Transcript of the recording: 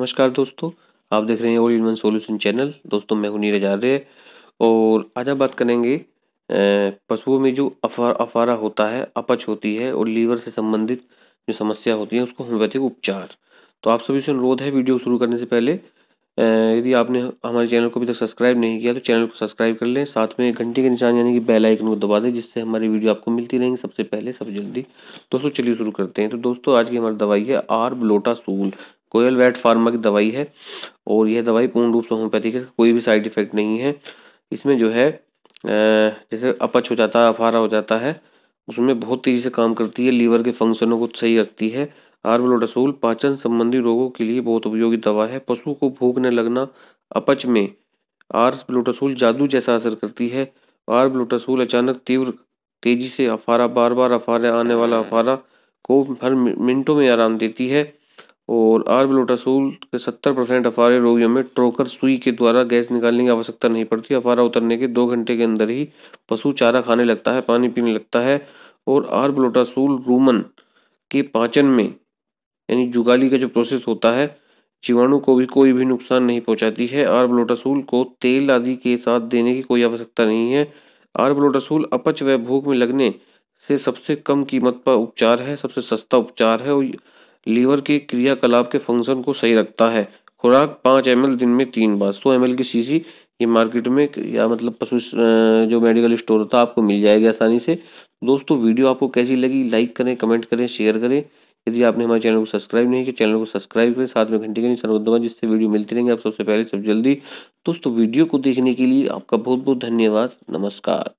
नमस्कार दोस्तों, आप देख रहे हैं all in one solution channel दोस्तों, मैं हूँ नीरज आर्य और आज हम बात करेंगे पशुओं में जो अफार, अफारा होता है, अपच होती है और लीवर से संबंधित जो समस्या होती है, उसको होम्योपैथिक उपचार। तो आप सभी से अनुरोध है वीडियो शुरू करने से पहले यदि आपने हमारे चैनल को अभी तक सब्सक्राइब नहीं किया तो चैनल को सब्सक्राइब कर लें। साथ में घंटे के निशान यानी कि बेल आइकन को दबा दें, जिससे हमारी वीडियो आपको मिलती रहेंगी सबसे पहले सबसे जल्दी। दोस्तों, चलिए शुरू करते हैं। तो दोस्तों, आज की हमारी दवाई है आर ब्लोटा सूल कोयल वैट फार्मा की दवाई है और यह दवाई पूर्ण रूप से होम्योपैथिक है, कोई भी साइड इफ़ेक्ट नहीं है। इसमें जो है जैसे अपच हो जाता है, अफारा हो जाता है, उसमें बहुत तेज़ी से काम करती है, लीवर के फंक्शनों को सही रखती है। आर्बलोटासूल पाचन संबंधी रोगों के लिए बहुत उपयोगी दवा है। पशु को भूख न लगना, अपच में आर्सब्लोटासूल जादू जैसा असर करती है। आर्बलोटासूल अचानक तीव्र, तेज़ी से अफारा बार बार अफारे, आने वाला अफारा को हर मिनटों में आराम देती है। और आर्बलोटासूल के सत्तर परसेंट अफारे रोगियों में ट्रोकर सुई के द्वारा गैस निकालने की आवश्यकता नहीं पड़ती। अफारा उतरने के दो घंटे के अंदर ही पशु चारा खाने लगता है, पानी पीने लगता है और आर्बलोटासूल रूमन के पाचन में, यानी जुगाली का जो प्रोसेस होता है, जीवाणु को भी कोई भी नुकसान नहीं पहुंचाती है। आर्बलोटासूल को तेल आदि के साथ देने की कोई आवश्यकता नहीं है। आर्बलोटासूल अपच व भूख में लगने से सबसे कम कीमत पर उपचार है, सबसे सस्ता उपचार है और लीवर के क्रियाकलाप के फ़ंक्शन को सही रखता है। खुराक पाँच एम दिन में तीन बार। सौ एम की शीशी ये मार्केट में या मतलब पशु जो मेडिकल स्टोर होता है, आपको मिल जाएगी आसानी से। दोस्तों, वीडियो आपको कैसी लगी? लाइक करें कमेंट करें शेयर करें। यदि आपने हमारे चैनल को सब्सक्राइब नहीं किया चैनल को सब्सक्राइब करें। साथ में घंटे के निशान को दबाएँ, जिससे वीडियो मिलती रहेंगे आप सबसे पहले, सब जल्दी। दोस्तों, वीडियो को देखने के लिए आपका बहुत बहुत धन्यवाद। नमस्कार।